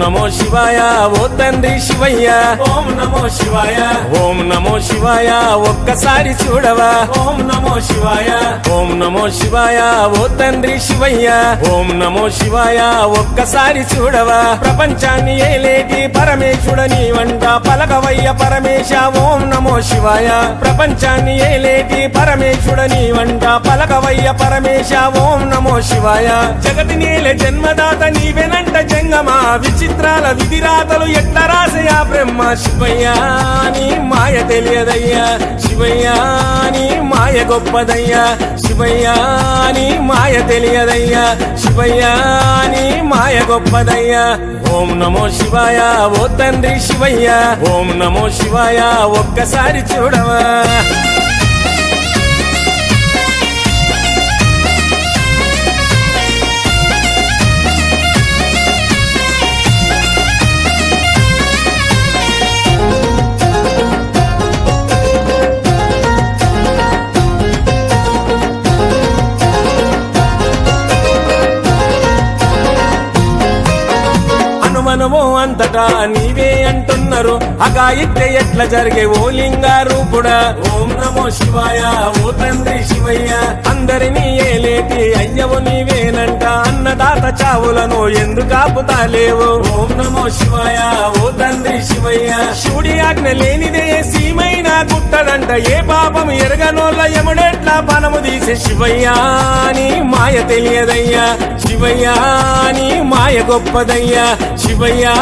una శివాయ ఓ తండ్రి శివయ్య. ఓం నమో శివాయ. ఓం నమో శివాయ ఒక్కసారి చూడవా. ఓం నమో శివాయ. ఓం నమో శివాయ ఓ తండ్రి శివయ్య. ఓం నమో శివాయ ఒక్కసారి చూడవా. ప్రపంచాన్ని ఏలేటి పరమేశుడని వంట పలకవయ్య పరమేశ. ఓం నమో శివాయ. ప్రపంచాన్ని ఏలేటి పరమేశుడని వంట పలకవయ్య పరమేశ. ఓం నమో శివాయ. జగతి నేలే జన్మదాత నీవెనంట జంగమా. విచిత్రాల విధిరాతలు ఎట్ల రాసయా బ్రహ్మ శివయ్యాని నీ మాయ తెలియదయ్యా. శివయ్యాని నీ మాయ గొప్పదయ్యా. శివయ్యాని నీ మాయ తెలియదయ్యా. శివయ్యాని నీ మాయ గొప్పదయ్యా. ఓం నమో శివాయ ఓ తండ్రి శివయ్యా. ఓం నమో శివాయ ఒక్కసారి చూడవా. అంతటా నీవే అంటున్నారు. అగాయిత్య ఎట్ల జరిగే ఓ లింగా రూపుడా ఓం నమో శివాయ ఓ తండ్రి శివయ్య. అందరినీ ఏలేటి అయ్యవు నీవేనంట. అన్నదాత చావులను ఎందుకు ఆపుతాలేవు. ఓం నమో శివాయ ఓ తండ్రి శివయ్య. శివుడి ఆజ్ఞ లేనిదే సీమైన గుట్టడంట ఏ ఎరగనోళ్ళ ఎమడెట్లా పనము తీసే శివయ్యా నీ మాయ తెలియదయ్యా. శివయ్యా నీ మాయ గొప్పదయ్యా. శివయ్యా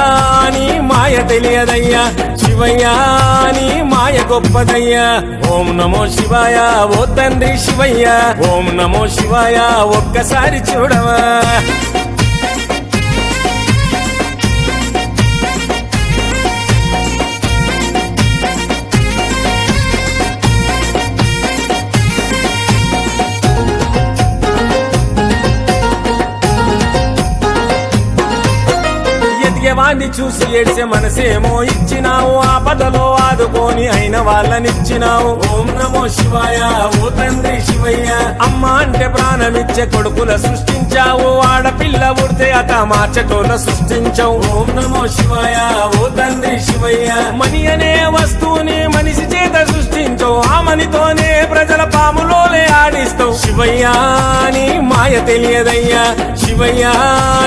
నీ మాయ తెలియదయ్యా. శివయ్యా నీ మాయ గొప్పదయ్యా. ఓం నమో శివాయ ఓ తండ్రి శివయ్య. ఓం నమో శివాయ ఒక్కసారి చూడవా. ఎదిగేవాణ్ణి చూసి ఏడ్చే మనసేమో ఇచ్చినావు. ఆపదలో ఆదుకొని అయిన వాళ్ళనిచ్చినావు. ఓం నమో శివాయ ఓ తండ్రి శివయ్య. అమ్మ అంటే ప్రాణమిచ్చే కొడుకుల సృష్టించావు. ఆడపిల్ల పుడితే అత మార్చటోల సృష్టించావు. ఓం నమో శివాయ ఓ తండ్రి శివయ్య. మని అనే వస్తువుని మనిషి శివయ్యా నీ మాయ తెలియదయ్యా. శివయ్యా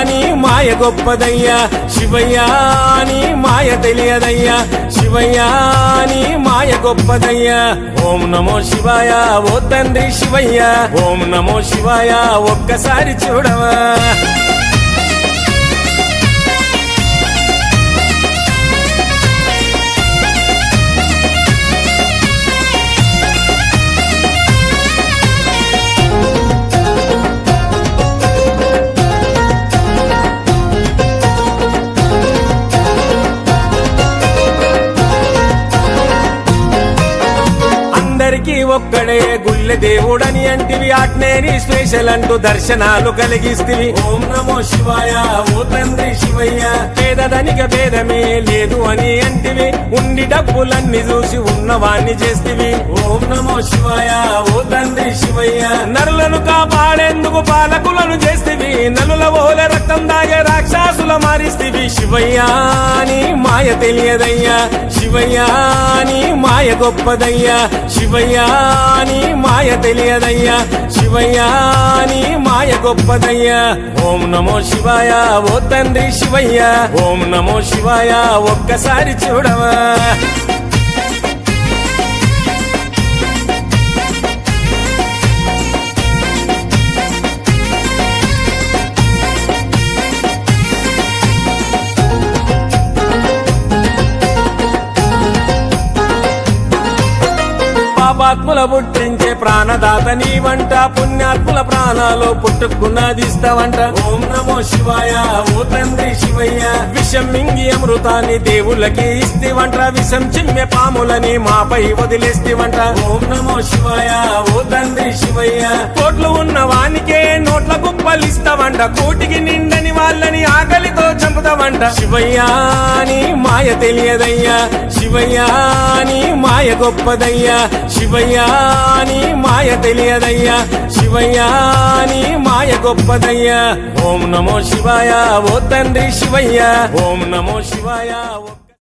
నీ మాయ గొప్పదయ్యా. శివయ్యా నీ మాయ తెలియదయ్యా. శివయ్యా నీ మాయ గొప్పదయ్యా. ఓం నమో శివాయ ఓ తండ్రి శివయ్యా. ఓం నమో శివాయ ఒక్కసారి చూడవా. అందరికీ ఒక్కడే గుళ్ళె దేవుడని అంటివి. ఆజ్ఞేని స్పెషల్ అంటూ దర్శనాలు కలిగిస్తివి. ఓం నమో శివాయ ఓ తండ్రి శివయ్య. పేదదనిక భేదమే లేదు అని అంటివి. ఉండి డబ్బులన్నీ చూసి ఉన్నవాణ్ణి చేస్తివి. ఓం నమో శివాయ ఓ తండ్రి శివయ్య. నరులను కాపాడేందుకు పాలకులను చేస్తివి. నలుల ఓల రక్తం దాగి రాక్షసుల మారిస్తివి. శివయ్యా నీ మాయ తెలియదయ్యా. శివయ్యా నీ మాయ గొప్పదయ్యా. శివయ్యా నీ మాయ తెలియదయ్యా. శివయ్యా నీ మాయ గొప్పదయ్యా. ఓం నమో శివాయ ఓ తండ్రి శివయ్యా. ఓం నమో శివాయ ఒక్కసారి చూడవా. పాపాత్ముల పుట్టించే ప్రాణదాత నీవంట. పుణ్యాత్ముల ప్రాణాలు పుట్టుకున్నదిస్తావంట. ఓం నమో శివాయ ఓ తండ్రి శివయ్య. విషం మింగి అమృతాన్ని దేవుళ్ళకి ఇస్తివంట. విషం చిమ్మె పాములని మాపై వదిలేస్తేవంట. ఓం నమో శివాయ ఓ తండ్రి శివయ్య. కోట్లు ఉన్న వానికే నోట్ల కుప్పలిస్తావంట. కోటికి నిండా వాళ్ళని ఆకలితో చంపుతామంట శివయ్యా నీ మాయ తెలియదయ్యా. శివ నీ మాయ గొప్పదయ్యా. శివయ్య నీ మాయ తెలియదయ్యా. శివయ్య నీ మాయ గొప్పదయ్యా. ఓం నమో శివాయ ఓ తండ్రి శివయ్యా. ఓం నమో శివాయ ఒక్క